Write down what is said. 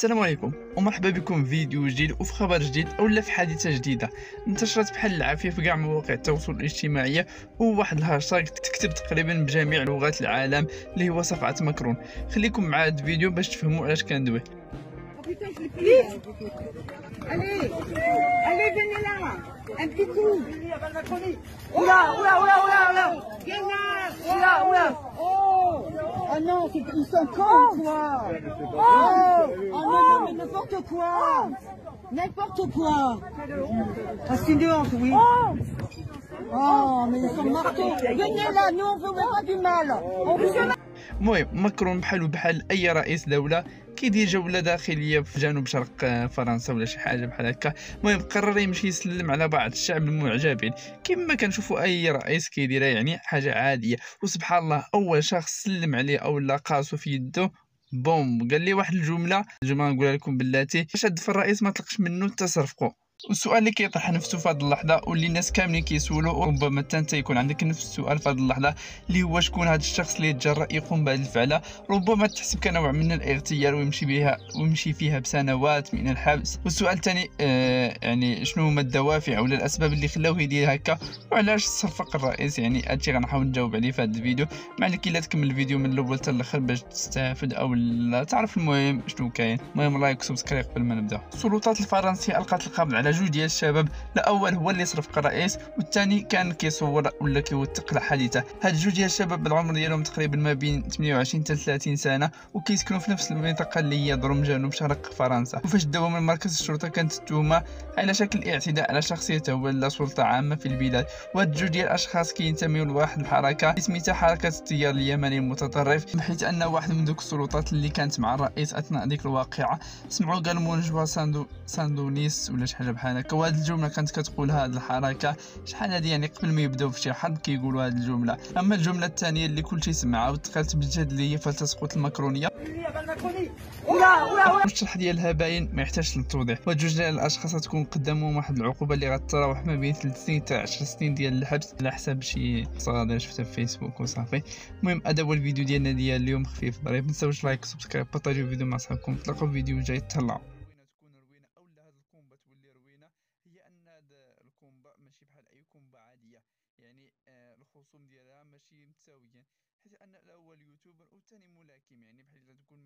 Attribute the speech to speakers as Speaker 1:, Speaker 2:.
Speaker 1: السلام عليكم ومرحبا بكم في فيديو جديد وفي خبر جديد اولا في حادثة جديدة. انتشرت بحال العافية في كاع مواقع التواصل الاجتماعي وواحد الهاشتاج تكتب تقريبا بجميع لغات العالم اللي هو صفعه ماكرون. خليكم مع هذا الفيديو باش تفهموا علاش كندوي.
Speaker 2: Allez, allez, venez là, un petit coup.
Speaker 3: Oula, oula, oula, oula, oula
Speaker 2: Viens là.
Speaker 3: Oula, oula
Speaker 2: oh non, c'est- ils sont cons, quoi. Oh, oh non, non, mais n'importe quoi. N'importe quoi. Ah, c'est une honte, oui. Oh, mais ils sont marteaux. Venez là, nous on veut pas du mal. On veut
Speaker 1: المهم ماكرون بحالو بحال اي رئيس دوله كيدير جوله داخلية في جنوب شرق فرنسا ولا شي حاجة بحال هكا. المهم قرر يمشي يسلم على بعض الشعب المعجبين. كما كنشوفوا أي رئيس كيديرها يعني حاجة عادية. وسبحان الله أول شخص سلم عليه أو لقاسو في يده بوم. قال لي واحد الجملة الجملة نقولها لكم بلاتي شد في الرئيس ما طلقش منه تصرفقوا والسؤال اللي كيطرح نفسه في هذه اللحظة واللي الناس كاملين كيسولوا وربما حتى انت يكون عندك نفس السؤال في هذه اللحظة اللي هو شكون هذا الشخص اللي يتجرأ يقوم بهذه الفعله ربما تحسب كنوع من الاغتيال ويمشي بها ويمشي فيها بسنوات من الحبس. والسؤال الثاني آه يعني شنو هما الدوافع ولا الأسباب اللي خلاوه يدير هكا؟ وعلاش صفع الرئيس؟ يعني هادشي غنحاول نجاوب عليه في هذا الفيديو. مع انك إلا تكمل الفيديو من الأول حتى الآخر باش تستافد أو لا تعرف المهم شنو كاين. المهم like و subscribe قبل ما نبدأ. السلطات الفرنسية القت القبض جوج ديال الشباب. الأول هو اللي صرفق الرئيس والثاني كان كيصور ولا كيوثق الحادثه هاد جوج ديال الشباب العمر ديالهم تقريبا ما بين 28 حتى 30 سنة وكيسكنوا في نفس المنطقة اللي هي دروم جنوب شرق فرنسا. وفاش داو من مركز الشرطة كانت التهمة على شكل اعتداء على شخصيته ولا سلطة عامة في البلاد. وهاد جوج ديال الأشخاص كينتميو لواحد الحركة سميتها حركة التيار اليميني المتطرف حيت أن واحد من دوك السلطات اللي كانت مع الرئيس أثناء ديك الواقعة. سمعوا قال Montjoie Saint-De Saint-Denis ولا شي حاجة بحال هكا وهاد الجملة كانت كتقول هاد الحركة. شحال هادي يعني قبل ما يبداو في شي حرب كيقولوا هاد الجملة. أما الجملة الثانية اللي كلشي سمعها ودخلت بالجهد اللي هي فلتسقط
Speaker 3: الماكرونية
Speaker 1: الشرح ديالها باين ما يحتاجش للتوضيح. وجوج ديال الأشخاص تكون قدامهم واحد العقوبة اللي غتراوح ما بين 3 سنين حتى 10 سنين ديال الحبس على حساب شي صغار شفتها في فيسبوك وصافي. المهم هذا هو الفيديو ديالنا ديال اليوم. خفيف ظريف. ما تنساوش like و subscribe بارطاجيو الفيديو مع صحابكم. نتلاقاو في فيديو جاي. تهلاو تكون روينه اولا هاد ال combat تولي روينه هي أن هاد ال combat ماشي بحال أي combat عادية. يعني آه، الخصوم ديالها ماشي متساويين حيت أن الأول يوتيوبر والثاني ملاكم يعني بحال تكون